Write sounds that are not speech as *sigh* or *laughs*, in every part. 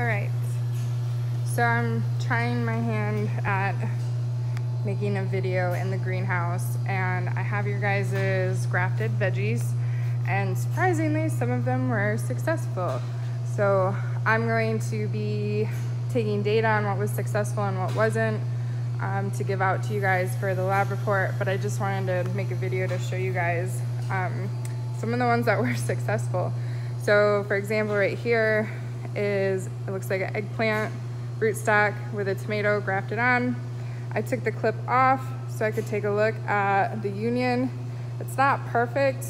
All right. So I'm trying my hand at making a video in the greenhouse and I have your guys' grafted veggies and surprisingly some of them were successful. So I'm going to be taking data on what was successful and what wasn't um, to give out to you guys for the lab report, but I just wanted to make a video to show you guys um, some of the ones that were *laughs* successful. So for example, right here is, it looks like an eggplant rootstock with a tomato grafted on. I took the clip off so I could take a look at the union. It's not perfect.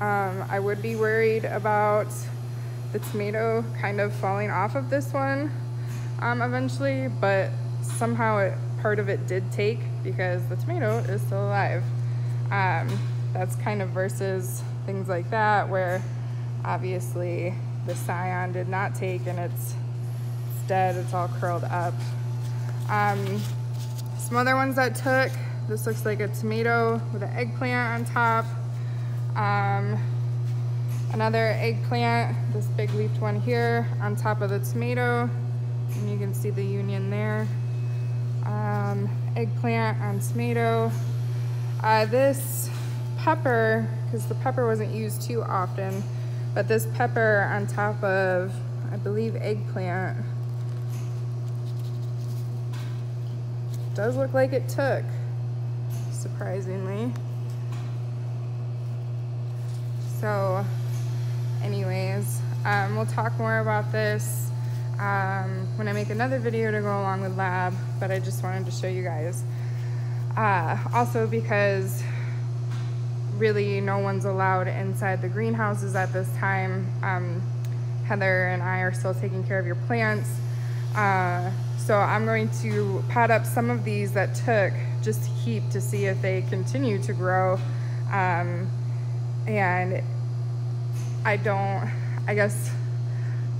Um, I would be worried about the tomato kind of falling off of this one um, eventually, but somehow it, part of it did take because the tomato is still alive. Um, that's kind of versus things like that where obviously the scion did not take and it's, it's dead, it's all curled up. Um, some other ones that took, this looks like a tomato with an eggplant on top. Um, another eggplant, this big leafed one here on top of the tomato. And you can see the union there. Um, eggplant on tomato. Uh, this pepper, because the pepper wasn't used too often, but this pepper on top of, I believe, eggplant, does look like it took, surprisingly. So anyways, um, we'll talk more about this um, when I make another video to go along with lab, but I just wanted to show you guys. Uh, also because really no one's allowed inside the greenhouses at this time. Um, Heather and I are still taking care of your plants. Uh, so I'm going to pot up some of these that took just to keep to see if they continue to grow. Um, and I don't, I guess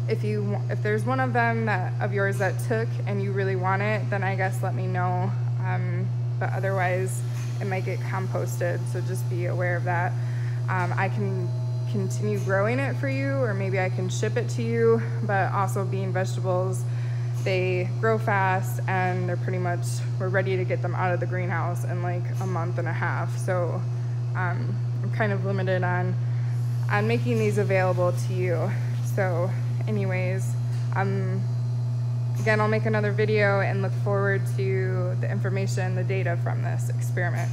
if you, if there's one of them that, of yours that took and you really want it, then I guess let me know. Um, but otherwise it might get composted. So just be aware of that. Um, I can continue growing it for you or maybe I can ship it to you, but also being vegetables, they grow fast and they're pretty much, we're ready to get them out of the greenhouse in like a month and a half. So um, I'm kind of limited on, on making these available to you. So anyways, um, again, I'll make another video and look forward to the information, the data from this experiment.